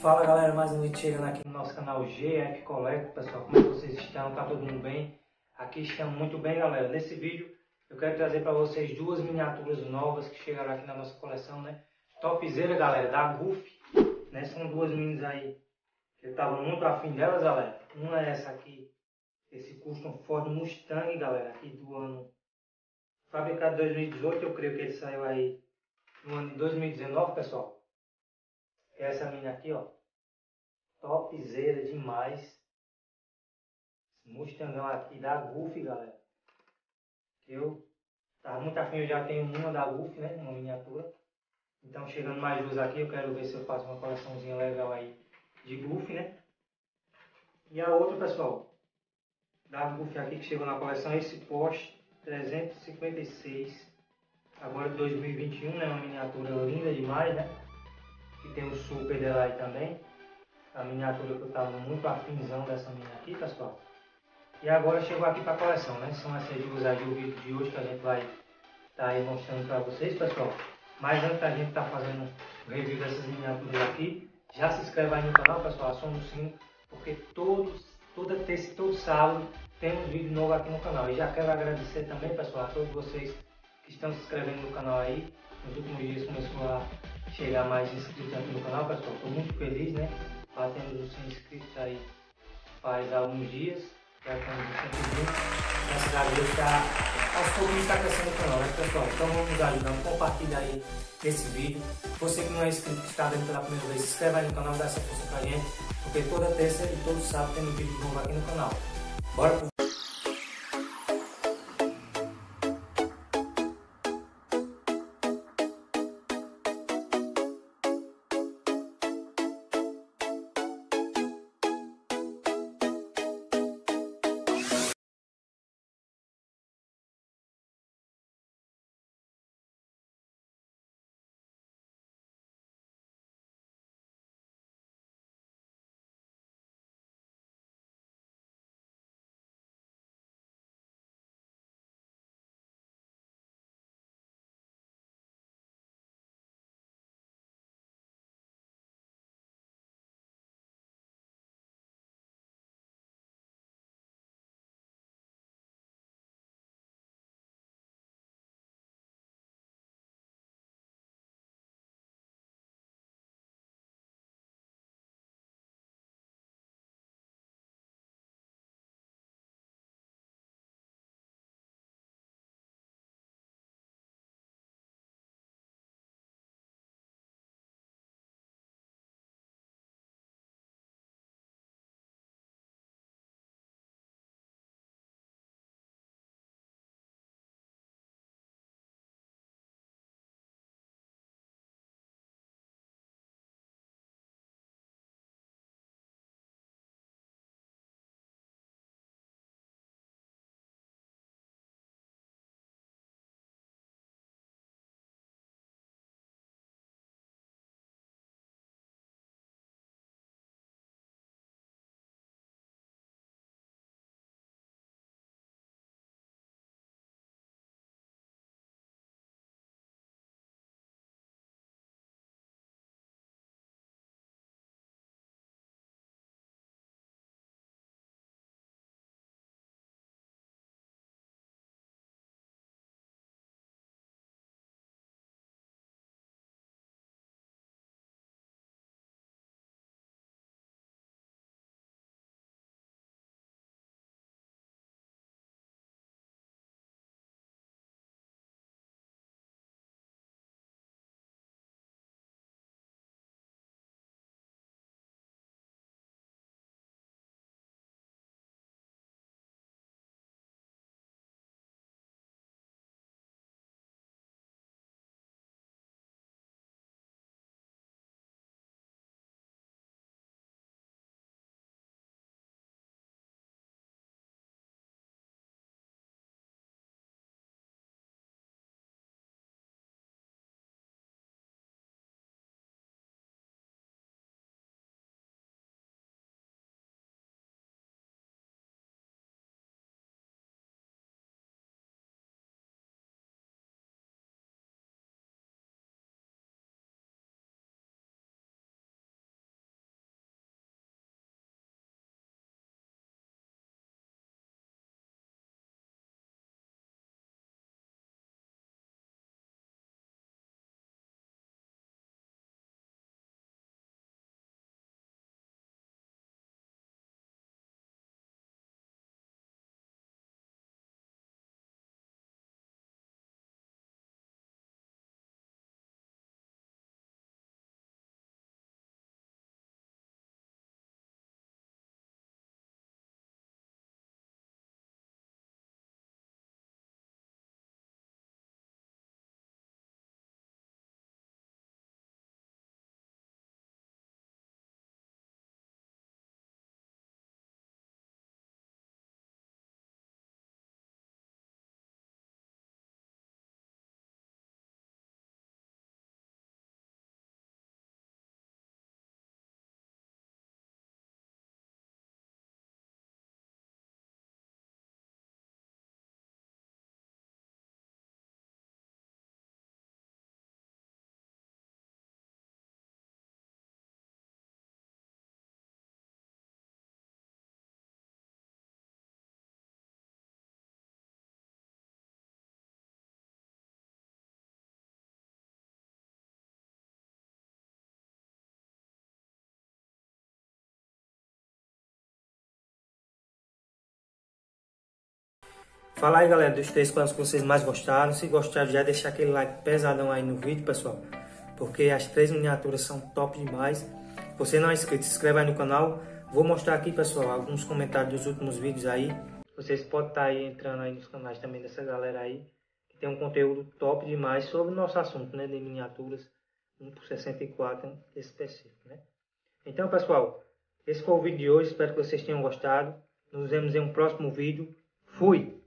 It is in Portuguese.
Fala galera, mais um vídeo chegando aqui no nosso canal GF Collect, pessoal, como é vocês estão? Tá todo mundo bem? Aqui estamos muito bem galera, nesse vídeo eu quero trazer para vocês duas miniaturas novas que chegaram aqui na nossa coleção, né? Topzera galera, da Goof, né? São duas minis aí que eu tava muito afim delas galera, uma é essa aqui, esse Custom Ford Mustang galera, aqui do ano fabricado em 2018, eu creio que ele saiu aí no ano de 2019 pessoal essa mina aqui, ó. Topzera demais. Esse Mustangão aqui da Gulf, galera. Que eu tava muito afim, eu já tenho uma da Gulf, né? Uma miniatura. Então chegando mais duas aqui, eu quero ver se eu faço uma coleçãozinha legal aí de Gulf, né? E a outra, pessoal, da Gulf aqui que chegou na coleção, esse Porsche 356. Agora de 2021, né? Uma miniatura linda demais, né? Que tem o super dela aí também. A miniatura que eu estava muito afinzão dessa mina aqui, pessoal. E agora chegou aqui para a coleção, né? São essas duas aí do vídeo de hoje que a gente vai estar tá mostrando para vocês, pessoal. Mas antes da gente estar tá fazendo o review dessas miniaturas aqui, já se inscreva aí no canal, pessoal, aciona o sininho, porque todos, toda terça e todo sábado temos vídeo novo aqui no canal. E já quero agradecer também, pessoal, a todos vocês que estão se inscrevendo no canal aí. Nos últimos dias começou a chegar mais inscritos aqui no canal, pessoal. Estou muito feliz, né? Batemos os 100 inscritos aí faz alguns dias. Já estamos em 120. Graças a Deus está aos poucos está crescendo o canal, né, pessoal? Então vamos nos ajudando. Compartilha aí esse vídeo. Você que não é inscrito, que está vendo pela primeira vez, se inscreve aí no canal, dá essa força pra gente. Porque toda terça e todo sábado tem um vídeo novo aqui no canal. Bora pro Fala aí galera dos três quadros que vocês mais gostaram. Se gostaram já deixa aquele like pesadão aí no vídeo pessoal. Porque as três miniaturas são top demais. Você não é inscrito, se inscreve aí no canal. Vou mostrar aqui pessoal alguns comentários dos últimos vídeos aí. Vocês podem estar tá aí entrando aí nos canais também dessa galera aí. Que tem um conteúdo top demais sobre o nosso assunto né, de miniaturas. 1 por 64 específico, né? Então, pessoal, esse foi o vídeo de hoje. Espero que vocês tenham gostado. Nos vemos em um próximo vídeo. Fui!